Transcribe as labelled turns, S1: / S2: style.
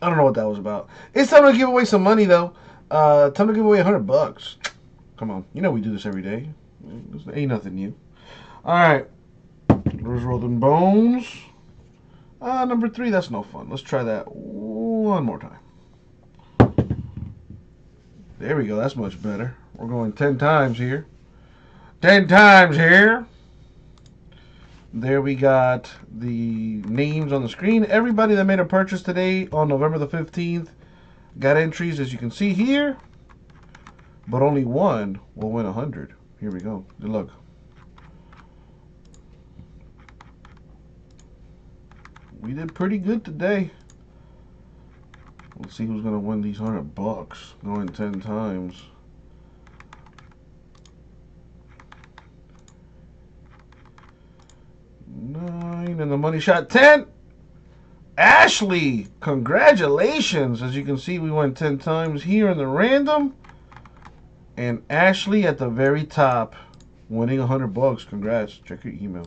S1: I don't know what that was about. It's time to give away some money though. Uh, time to give away a hundred bucks. Come on, you know we do this every day. This ain't nothing new. All right, there's Rolling Bones. Uh, number three, that's no fun. Let's try that one more time. There we go. That's much better. We're going ten times here. Ten times here. There we got the names on the screen. Everybody that made a purchase today on November the 15th got entries, as you can see here. But only one will win 100. Here we go. Good luck. We did pretty good today. Let's see who's going to win these 100 bucks going 10 times. And the money shot 10. Ashley, congratulations. As you can see, we went 10 times here in the random. And Ashley at the very top, winning 100 bucks. Congrats. Check your email.